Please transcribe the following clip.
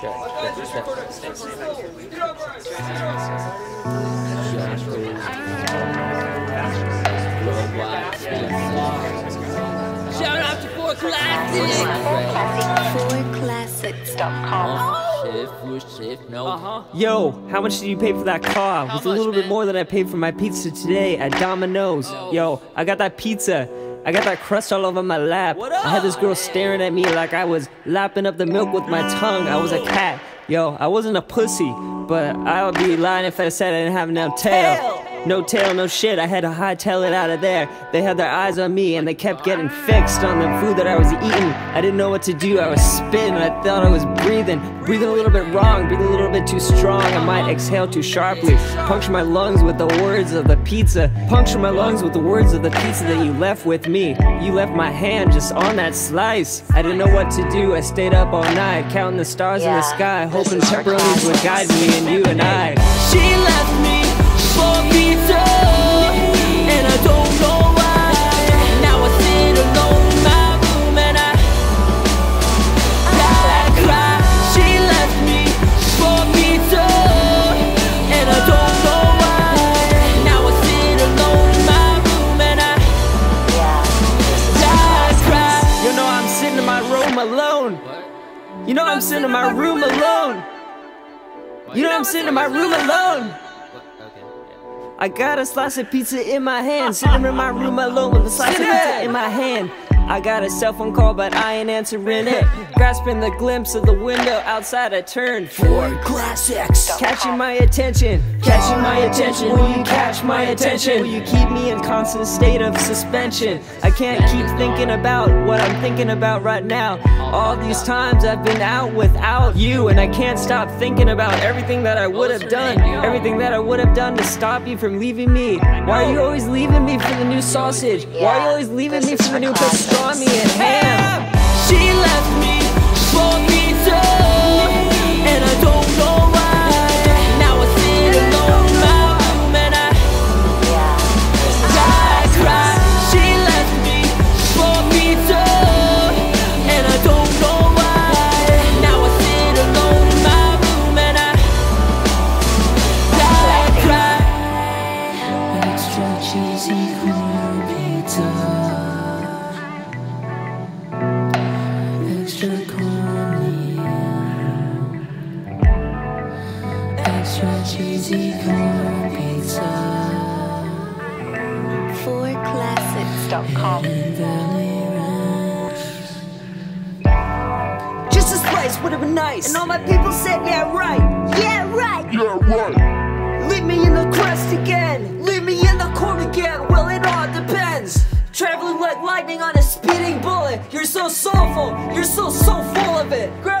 Shout out to 4Klassix! Uh-huh. Yo, how much did you pay for that car? It was a much, little bit more than I paid for my pizza today at Domino's. Oh. Yo, I got that pizza. I got that crust all over my lap. I had this girl staring at me like I was lapping up the milk with my tongue. I was a cat. Yo, I wasn't a pussy, but I would be lying if I said I didn't have no tail. No tail, no shit. I had to hightail it out of there. They had their eyes on me and they kept getting fixed on the food that I was eating. I didn't know what to do. I was spitting. I thought I was breathing. Breathing a little bit wrong, breathing a little bit too strong. I might exhale too sharply. Puncture my lungs with the words of the pizza. Puncture my lungs with the words of the pizza that you left with me. You left my hand just on that slice. I didn't know what to do. I stayed up all night, counting the stars in the sky, hoping pepperonis would guide me and you and I. She left me for You know I'm sitting in my room alone. You know I'm sitting in my room alone. I got a slice of pizza in my hand, sitting in my room alone with a slice of pizza in my hand. I got a cell phone call, but I ain't answering it. Grasping the glimpse of the window outside, I turn for classics. Catching my attention, catching my attention. Will you catch my attention? Will you keep me in constant state of suspension? I can't keep thinking about what I'm thinking about right now. All these times I've been out without you, and I can't stop thinking about everything that I would have done, everything that I would have done to stop you from leaving me. Why are you always leaving me for the new sausage? Why are you always leaving me for the new pastrami and ham? Extra corny. Extra cheesy corn pizza. 4Klassix.com. Valley Ranch. Just a slice would have been nice. And all my people said, yeah, right. Yeah, right. Yeah, right. Leave me in the crust again. Leave me in the court again. Well, speeding bullet. You're so soulful. You're so, so full of it. Grab